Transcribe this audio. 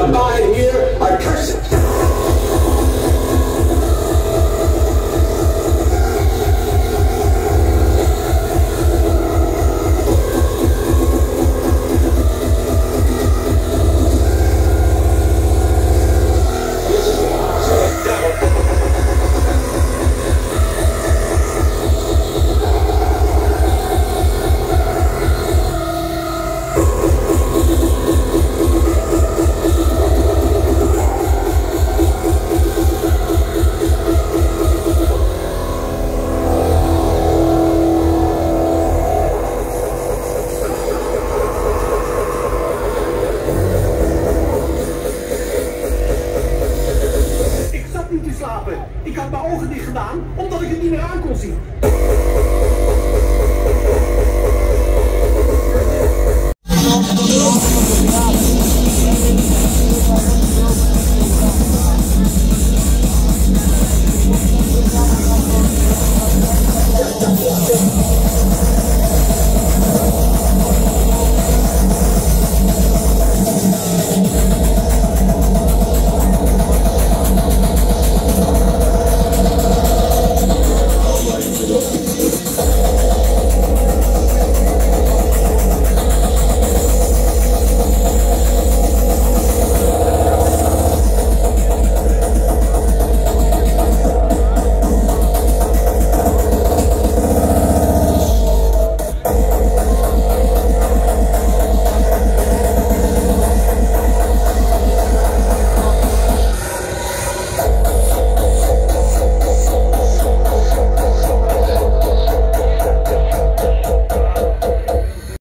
not buying here, I curse it. Ik had mijn ogen dicht gedaan, omdat ik het niet meer aan kon zien.